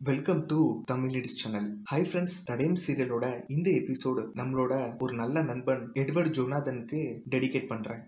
Welcome to Tamil இடிஸ் channel hi friends தடயம் சீரியலோட இந்த எபிசோடு நம்மளோட ஒரு நல்ல நண்பன் எட்வர்ட் ஜோனாதனுக்கு டெடிகேட் பண்ணுறேன்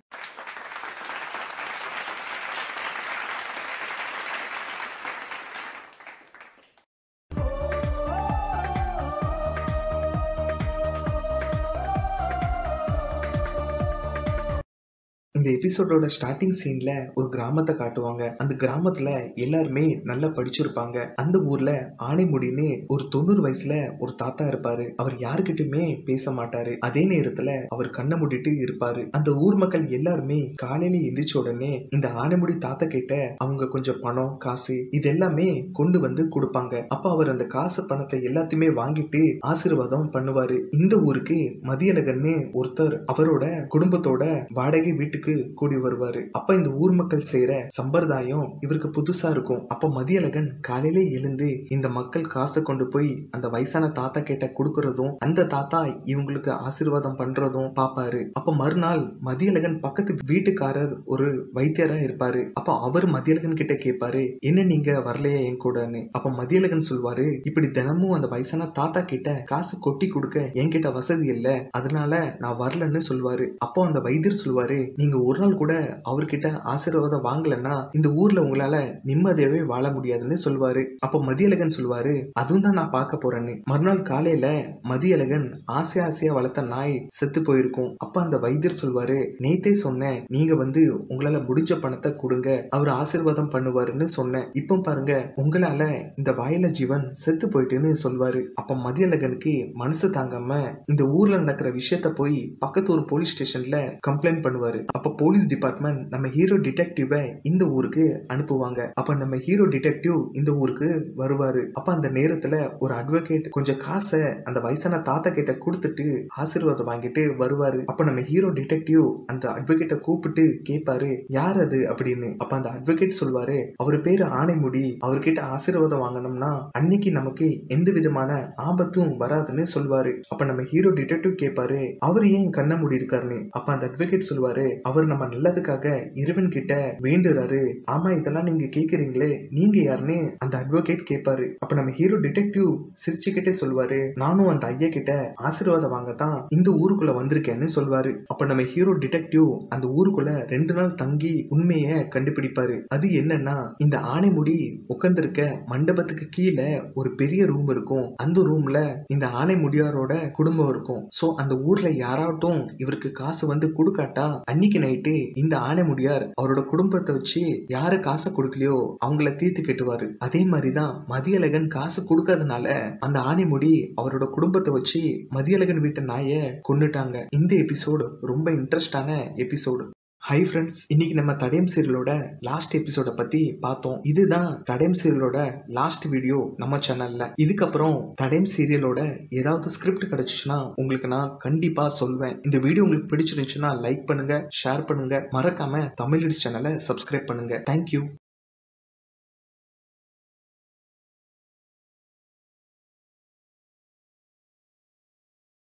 இந்த எபிசோடோட ஸ்டார்டிங் சீன்ல ஒரு கிராமத்தை காட்டுவாங்க. அந்த கிராமத்துல எல்லாருமே நல்லா படிச்சிருப்பாங்க. அந்த ஊர்ல ஆனைமுடின்னு ஒரு தொண்ணூறு வயசுல ஒரு தாத்தா இருப்பாரு. அவர் யாருக்கிட்டுமே பேச மாட்டாரு. அதே நேரத்துல அவர் கண்ணை மூடிட்டு இருப்பாரு. அந்த ஊர் மக்கள் எல்லாருமே காலையில எந்திரிச்ச உடனே இந்த ஆனைமுடி தாத்தா கிட்ட அவங்க கொஞ்சம் பணம் காசு இது எல்லாமே கொண்டு வந்து கொடுப்பாங்க. அப்ப அவர் அந்த காசு பணத்தை எல்லாத்தையுமே வாங்கிட்டு ஆசீர்வாதம் பண்ணுவாரு. இந்த ஊருக்கு மதியழகன்னு ஒருத்தர் அவரோட குடும்பத்தோட வாடகை வீட்டுக்கு கூடி வருவாரு. அப்ப இந்த ஊர் மக்கள் செய்யற சம்பிரதாயம் இவருக்கு புதுசா இருக்கும். அப்ப மதியழகன் காலையிலே எழுந்து இந்த மக்கள் காசை கொண்டு போய் அந்த வயசான தாத்தா கிட்ட கொடுக்கறதும் அந்த தாத்தா இவங்களுக்கு ஆசீர்வாதம் பண்றதும் பாப்பாரு. அப்ப மறுநாள் மதியழகன் பக்கத்து வீட்டுக்காரர் ஒரு வைத்தியரா இருப்பாரு. அப்ப அவர் மதியழகன் கிட்ட கேட்பாரு என்ன நீங்க வரலையா என் கூடன்னு? அப்ப மதியழகன் சொல்வாரு இப்படி தினமும் அந்த வயசான தாத்தா கிட்ட காசு கொட்டி கொடுக்க என்கிட்ட வசதி இல்ல. அதனால நான் வரலன்னு சொல்வாரு. அப்போ அந்த வைத்தியர் சொல்வாரு நீங்க ஒரு நாள் கூட அவர்கிட்ட ஆசீர்வாதம் வாங்கலைன்னா இந்த ஊரில் உங்களால் நிம்மதியாகவே வாழ முடியாதுன்னு சொல்வார் அப்போ மதியழகன் சொல்வார் அதுவும் தான் நான் பார்க்க போகிறேன்னு மறுநாள் காலையில் மதியழகன் ஆசை ஆசையாக வளர்த்த நாய் செத்து போயிருக்கும். அப்போ அந்த வைத்தியர் சொல்வார் நேத்தே சொன்னேன் நீங்கள் வந்து உங்களால் முடிஞ்ச பணத்தை கொடுங்க அவர் ஆசீர்வாதம் பண்ணுவாருன்னு சொன்னேன். இப்போ பாருங்க உங்களால இந்த வாயில ஜீவன் செத்து போயிட்டுன்னு சொல்வாரு அப்ப மதியழகனுக்கு மனசு தாங்காம இந்த ஊர்ல நடக்கிற விஷயத்த போய் பக்கத்து ஒரு போலீஸ் ஸ்டேஷன்ல கம்ப்ளைண்ட் பண்ணுவாரு. அப்ப போலீஸ் டிபார்ட்மெண்ட் நம்ம ஹீரோ டிடெக்டிவை இந்த ஊருக்கு அனுப்புவாங்க. அப்ப நம்ம ஹீரோ டிடெக்டிவ் இந்த ஊருக்கு வருவாரு. அப்ப அந்த நேரத்துல ஒரு அட்வொகேட் கொஞ்சம் காசை அந்த வயசான தாத்தா கிட்ட கொடுத்துட்டு ஆசீர்வாதம் வாங்கிட்டு வருவாரு. அப்ப நம்ம ஹீரோ டிடெக்டிவ் அந்த அட்வொகேட்டை கூப்பிட்டு கேட்பாரு யார் அது? அப்படின்னு. அப்ப அந்த அட்வொகேட் சொல்வாரு அவர் பேரு ஆணைமுடி அவர்கிட்ட ஆசீர்வாதம் வாங்கணும்னா அன்னைக்கு நமக்கு எந்த விதமான ஆபத்தும் வராதுன்னு சொல்வாரு. அப்ப நம்ம ஹீரோ டிடெக்டிவ் கேட்பாரு அவர் ஏன் கண்ண மூடி இருக்காருன்னு அப்ப அந்த அட்வொகேட் சொல்வாரு அவர் நம்ம நல்லதுக்காக இறைவன் கிட்ட வேண்டுறாரு. ஆமா இதெல்லாம் நீங்க கேக்குறீங்களே. நீங்க யாருன்னு அந்த அட்வொகேட் கேட்பாரு அப்ப நம்ம ஹீரோ டிடெக்டிவ் சிரிச்சுக்கிட்டே சொல்வாரு. நானும் அந்த ஐயா கிட்ட ஆசீர்வாதம் வாங்கத்தான் இந்த ஊருக்குள்ள வந்திருக்கேன்னு சொல்வாரு. அப்ப நம்ம ஹீரோ டிடெக்டிவ் அந்த ஊருக்குள்ள ரெண்டு நாள் தங்கி உண்மைய கண்டுபிடிப்பாரு. அது என்னன்னா இந்த ஆனைமுடி உட்கார்ந்துருக்க மண்டபத்துக்கு கீழே ஒரு பெரிய ரூம் இருக்கும். அந்த ரூம்ல இந்த ஆனைமுடியாரோட குடும்பம் இருக்கும். சோ அந்த ஊர்ல யாராட்டும் இவருக்கு காசு வந்து கொடுக்காட்டா அன்னைக்கு நைட்டு இந்த ஆனைமுடியார் அவரோட குடும்பத்தை வச்சு யாரு காசை கொடுக்கலையோ அவங்கள தீர்த்து கெட்டுவாரு. அதே மாதிரிதான் மதியழகன் காசு கொடுக்காதனால அந்த ஆனைமுடி அவரோட குடும்பத்தை வச்சு மதியழகன் வீட்டு நாயை கொண்டுட்டாங்க இந்த எபிசோடு ரொம்ப இன்ட்ரெஸ்டான எபிசோடு ஹை ஃப்ரெண்ட்ஸ் இன்னைக்கு நம்ம தடயம் சீரியலோட லாஸ்ட் எபிசோட பத்தி பார்த்தோம். இதுதான் தடயம் சீரியலோட லாஸ்ட் வீடியோ நம்ம சேனல்ல இதுக்கப்புறம் தடயம் சீரியலோட ஏதாவது ஸ்கிரிப்ட் கிடைச்சிச்சுன்னா உங்களுக்கு நான் கண்டிப்பா சொல்வேன். இந்த வீடியோ உங்களுக்கு பிடிச்சிருந்துச்சுன்னா லைக் பண்ணுங்க ஷேர் பண்ணுங்க. மறக்காம தமிழ் சேனலை சப்ஸ்கிரைப் பண்ணுங்க. தேங்க்யூ